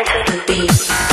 into the beat.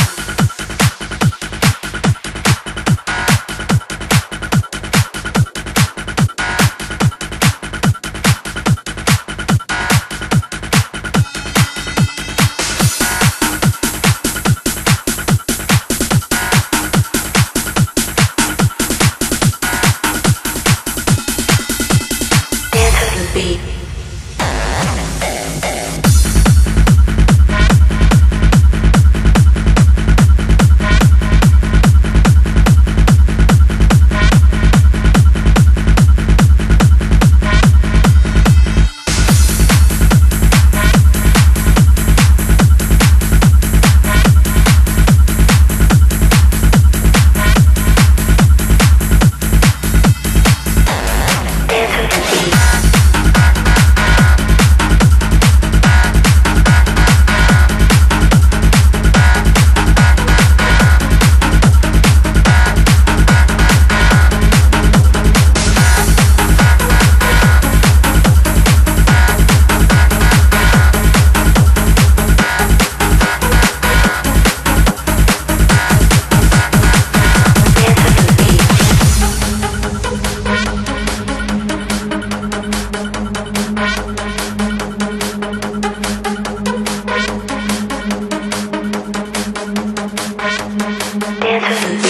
Dance with me.